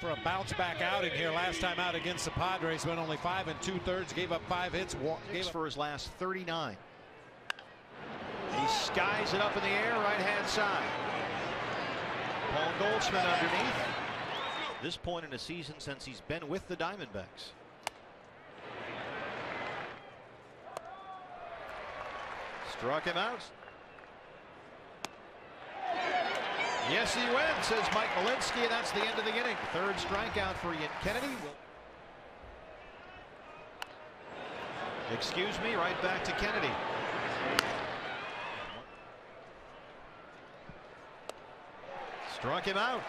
for a bounce back outing here. Last time out against the Padres went only five and two thirds gave up five hits gave for his last 39 he skies it up in the air right hand side. Paul Goldschmidt underneath. This point in a season since he's been with the Diamondbacks. Struck him out Yes, he went, says Mike Malinsky, and that's the end of the inning. Third strikeout for Ian Kennedy. Excuse me, right back to Kennedy. Struck him out.